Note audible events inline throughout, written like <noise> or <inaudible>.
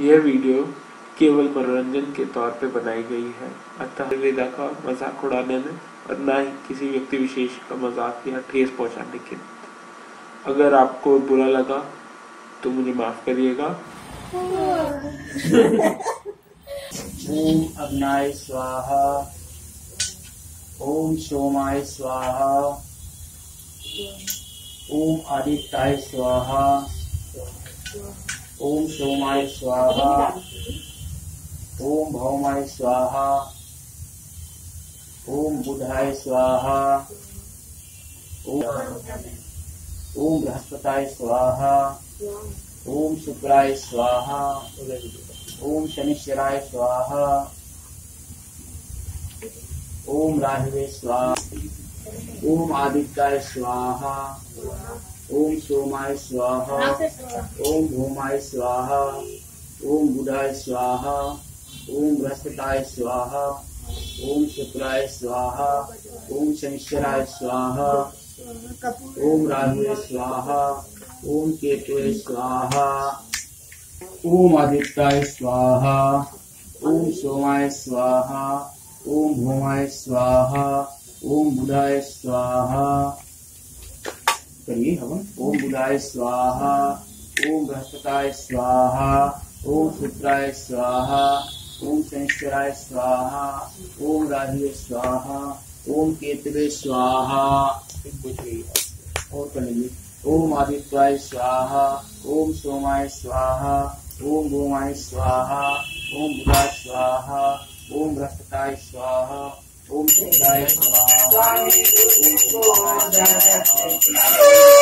यह वीडियो केवल मनोरंजन के तौर पे बनाई गई है। अतः वेदा का मज़ाक उड़ाने में और न ही किसी व्यक्ति विशेष का मज़ाक या ठेस पहुँचाने के अगर आपको बुरा लगा तो मुझे माफ़ करिएगा। ओम अग्नाय स्वाहा। ओम सोमाय स्वाहा। ओम आदित्याय स्वाहा। ओम सोमाय स्वाहा। ओम भौमाय स्वाहा। ओम बुधाय स्वाहा। ओम बृहस्पताय स्वाहा। ओम शुक्राय स्वाहा। ओम शनिश्चराय स्वाहा। ओम राहवे स्वाहा। ओम आदित्याय स्वाहा। ओम सोमाय स्वाहा ओम भूमाय स्वाहा ओम बुधाय स्वाहा ओम बृहस्पताय स्वाहा ओम शुक्राय स्वाहा ओम शनिश्चराय स्वाहा ओम राहुवे स्वाहा ओम केतुवे स्वाहा ओम आदित्याय स्वाहा ओम सोमाय स्वाहा ओम भूमाय स्वाहा ओम बुधाय स्वाहा करिए हवन ओम बुधाय स्वाहा ओम बृहस्पताय स्वाहा ओम शुक्राय स्वाहा ओम शनिश्चराय स्वाहा ओम राधे स्वाहा ओम केतुवे स्वाहा और कर लीजिए ओम आदित्याय स्वाहा ओम सोमाय स्वाहा ओम भूमाय स्वाहा ओम बुधाय स्वाहा ओम बृहस्पताय स्वाहा ओम शुक्राय स्वाहा ओम Thank you.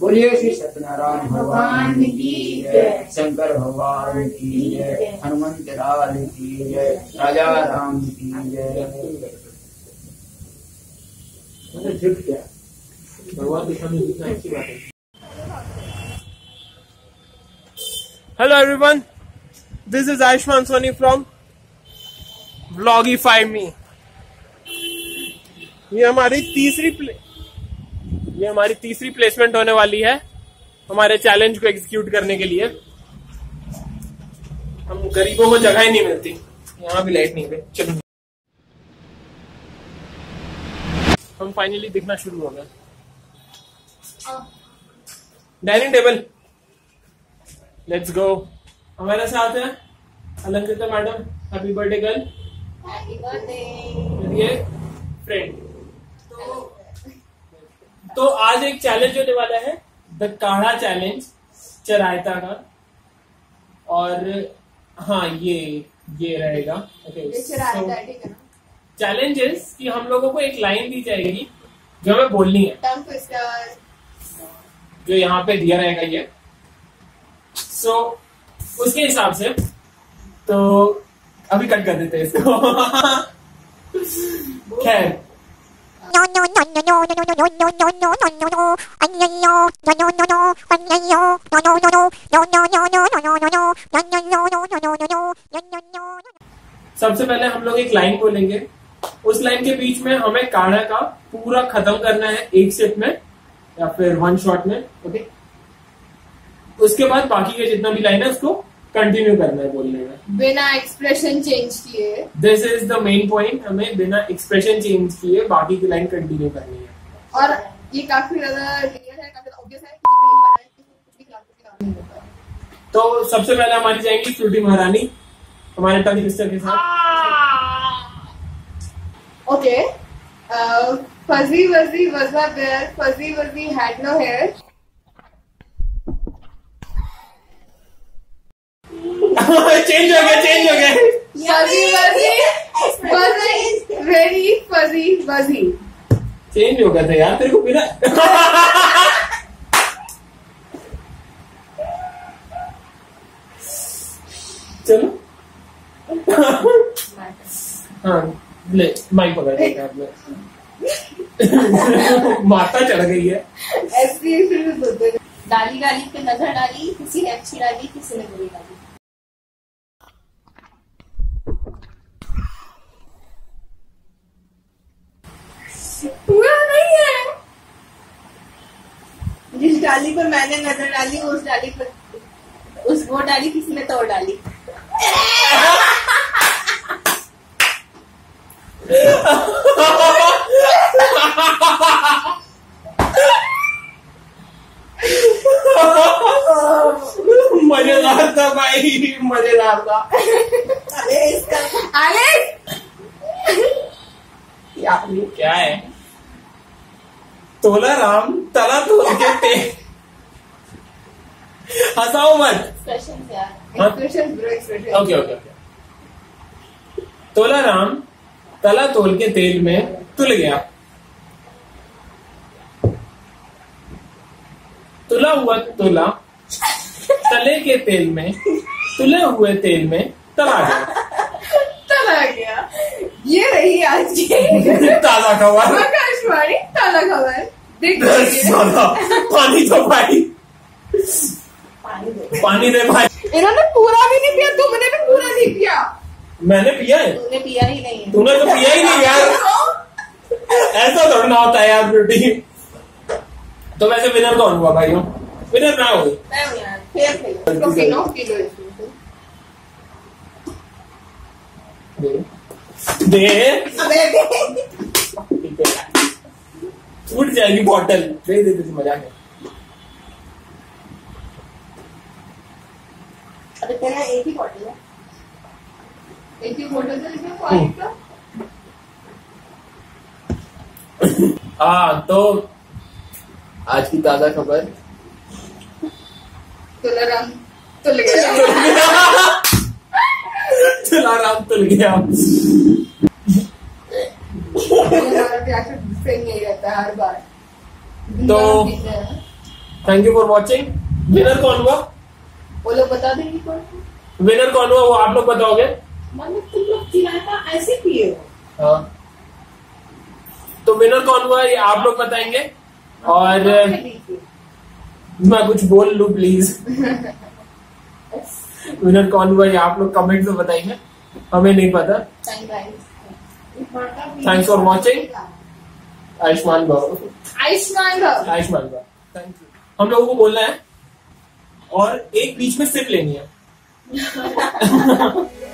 बोलिए श्री सत्यनारायण भगवान की जय शंकर भगवान की जय हनुमंत लाल की जय राजा राम की जय झुक गया भगवान के सामने झुकना अच्छी बात है Hello everyone, this is Aishman Soni from Vlogify Me. ये हमारी तीसरी प्ले ये हमारी तीसरी प्लेसमेंट होने वाली है हमारे चैलेंज को एग्जीक्यूट करने के लिए। हम गरीबों को जगह ही नहीं मिलती। यहाँ भी लाइट नहीं है। चलो। हम फाइनली दिखना शुरू हो गए। डाइनिंग टेबल लेट्स गो हमारे साथ है Alankrita madam. Happy birthday girl happy ये फ्रेंड तो आज एक चैलेंज होने वाला है द काढ़ा चैलेंज चरायता का और हाँ ये ये रहेगा। ओके चैलेंज इज़ कि हम लोगों को एक लाइन दी जाएगी जो हमें बोलनी है। जो यहाँ पे दिया रहेगा ये। सो so, उसके हिसाब से तो अभी कट कर देते हैं इसको। <laughs> खैर सबसे पहले हम लोग एक लाइन बोलेंगे। उस लाइन के बीच में हमें काढ़ा का पूरा खत्म करना है, एक सेट में, या फिर वन शॉट में ओके उसके बाद बाकी के जितना भी लाइन है, उसको कंटिन्यू करना है बोलने में। बिना एक्सप्रेशन चेंज किए। This is the main point हमें बिना एक्सप्रेशन चेंज किए बाकी की लाइन कंटिन्यू करनी है। और ये काफ़ी ज़्यादा क्लियर है काफ़ी ऑब्वियस है है तो सबसे पहले हमारी जाएँगी फ्रूटी महारानी हमारे टंग ट्विस्टर के साथ. Uh, fuzzy Wuzzy was a bear. Fuzzy Wuzzy had no <laughs> change हो गया चेंज हो गया। Fuzzy Wuzzy was a very fuzzy Wuzzy. Change हो गया था यार तेरे को बिना चलो। हाँ ले माइक पकड़ आपने माता चढ़ गई है। ऐसे फिर। डाली डाली पे नज़र डाली किसी ने अच्छी डाली किसी ने बुरी डाली। पूरा नहीं है। जिस डाली पर मैंने नज़र डाली, उस डाली पर उस वो डाली किसी ने तोड़ डाली। मज़ेदार था भाई, मज़ेदार था। क्या है? तोला राम तला तोल के ते हंसाओ मत। ओके ओके ओके तोला राम तला तोल के तेल में तुल गया। तुला हुआ तोला तले के तेल में तुले हुए तेल में तला गया। ये रही आज की <laughs> ताज़ा खबर। आकाशवाणी ताला खबर। देख पानी तो भाई। पानी दो। पानी दे भाई। इन्होंने पूरा भी नहीं पिया तुमने भी पूरा नहीं पिया। मैंने पिया है? तूने पिया ही नहीं है। तूने तो पिया ही नहीं यार। <laughs> ऐसा थोड़ा ना होता है यार ब्यूटी तो वैसे विनर कौन हुआ भाइयों? विनर मैं हुई मैं हूँ यार किलो किलो। दे दे अबे दे। टूट जाएगी बॉटल दे दे दे मज़ा है अबे तेरा एक ही बॉटल है एक ही इसमें का हाँ तो आज की ताज़ा खबर तुलरम तुल गया तुल गया तो- thank you for watching winner कौन हुआ वो लोग बता देंगे कौन विनर कौन हुआ वो आप लोग बताओगे मतलब तुम लोग चिराता ऐसे पिए हो हाँ तो विनर कौन हुआ ये आप लोग बताएँगे और मैं कुछ बोल लू प्लीज़ विनर कौन हुआ ये आप लोग कमेंट में बताएँगे हमें नहीं पता। थैंक्स फॉर वॉचिंग आयुष्मान भाव आयुष्मान भाव आयुष्मान भाव थैंक यू हम लोगों को बोलना है और एक बीच में सिप लेनी है। <laughs>